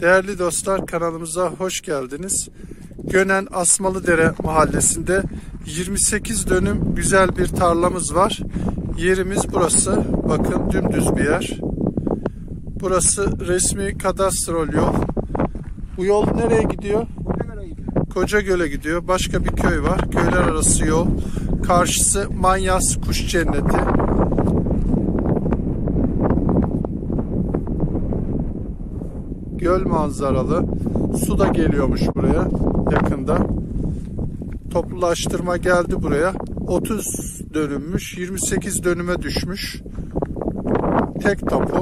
Değerli dostlar kanalımıza hoş geldiniz. Gönen Asmalıdere mahallesinde 28 dönüm güzel bir tarlamız var. Yerimiz burası. Bakın dümdüz bir yer. Burası resmi kadastrol yol. Bu yol nereye gidiyor? Kocagöl'e gidiyor. Başka bir köy var. Köyler arası yol. Karşısı Manyas Kuş Cenneti. Göl manzaralı. Su da geliyormuş buraya yakında. Toplulaştırma geldi buraya. 30 dönümmüş. 28 dönüme düşmüş. Tek tapu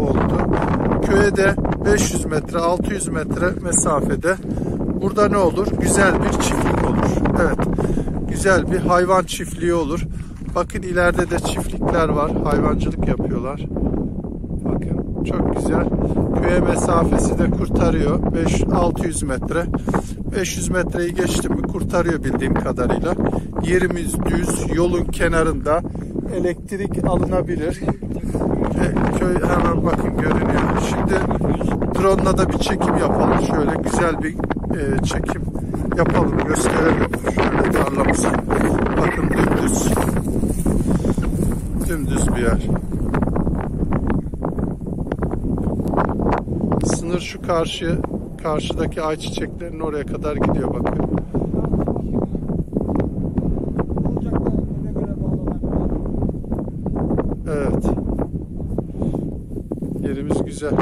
oldu. Köye de 500 metre 600 metre mesafede. Burada ne olur? Güzel bir çiftlik olur. Evet. Güzel bir hayvan çiftliği olur. Bakın ileride de çiftlikler var. Hayvancılık yapıyorlar. Çok güzel. Köye mesafesi de kurtarıyor. 5-600 metre. 500 metreyi geçti mi kurtarıyor bildiğim kadarıyla. Yerimiz düz, yolun kenarında. Elektrik alınabilir. E, köy hemen bakın görünüyor. Şimdi drone'la da bir çekim yapalım. Şöyle güzel bir e, çekim yapalım, gösterelim. Şöyle tarlamızı. Bakın dümdüz. Dümdüz bir yer. Sınır şu karşı karşıdaki ayçiçeklerin oraya kadar gidiyor bakın. Evet. Yerimiz güzel.